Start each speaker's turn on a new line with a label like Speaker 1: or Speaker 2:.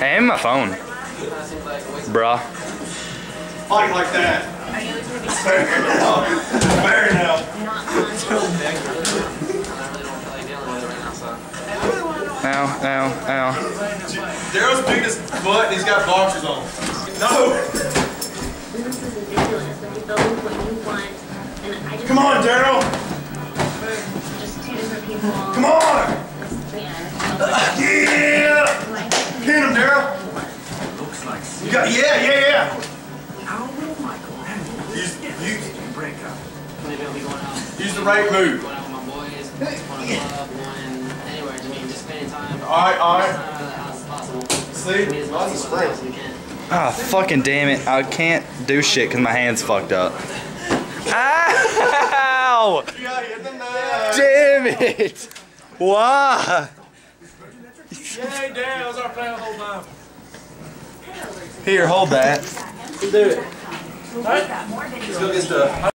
Speaker 1: And my phone. Bruh.
Speaker 2: Fight like that. Fair enough. Fair enough.
Speaker 1: Ow, ow, ow.
Speaker 2: Darrell's big as butt and he's got boxers on. No!
Speaker 3: This is ridiculous. When you build what you want, and I just
Speaker 2: Come on,
Speaker 3: Darrell! just two different people.
Speaker 2: Come on!
Speaker 3: Yeah.
Speaker 2: Yeah! Hit him, Darrell! You got, yeah, yeah, yeah! Use, use,
Speaker 4: Maybe I'll be going out,
Speaker 2: use the right move.
Speaker 4: going out with my boys, going to club, going anywhere. I mean, just spending time.
Speaker 2: Alright, alright.
Speaker 4: As much.
Speaker 2: See?
Speaker 4: Be as much
Speaker 2: Lots of
Speaker 4: people
Speaker 2: spray.
Speaker 1: Ah, fucking damn it. I can't do shit because my hand's fucked up. Ow!
Speaker 2: Yeah, hit the net.
Speaker 1: Damn it! Why?
Speaker 2: Yay, Darrell, that was our plan the whole time.
Speaker 1: Here, hold that. Do it.
Speaker 2: Let's go get stuff.